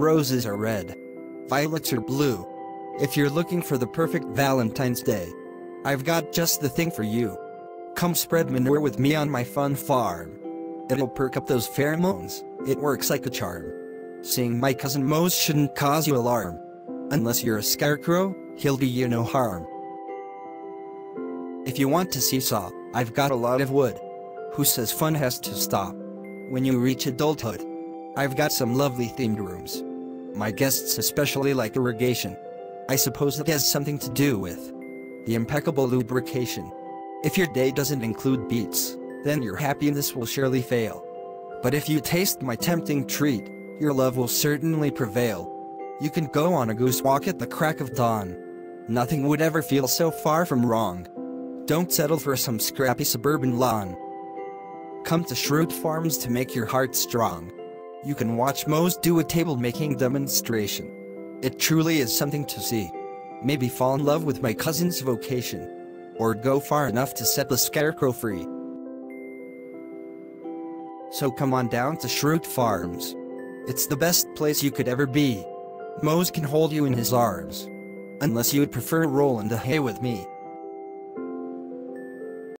Roses are red. Violets are blue. If you're looking for the perfect Valentine's Day, I've got just the thing for you. Come spread manure with me on my fun farm. It'll perk up those pheromones, it works like a charm. Seeing my cousin Mose shouldn't cause you alarm. Unless you're a scarecrow, he'll do you no harm. If you want to seesaw, I've got a lot of wood. Who says fun has to stop? When you reach adulthood, I've got some lovely themed rooms. My guests especially like irrigation. I suppose it has something to do with the impeccable lubrication. If your day doesn't include beets, then your happiness will surely fail. But if you taste my tempting treat, your love will certainly prevail. You can go on a goose walk at the crack of dawn. Nothing would ever feel so far from wrong. Don't settle for some scrappy suburban lawn. Come to Schrute Farms to make your heart strong. You can watch Mose do a table making demonstration. It truly is something to see. Maybe fall in love with my cousin's vocation. Or go far enough to set the scarecrow free. So come on down to Schrute Farms. It's the best place you could ever be. Mose can hold you in his arms. Unless you'd prefer roll in the hay with me.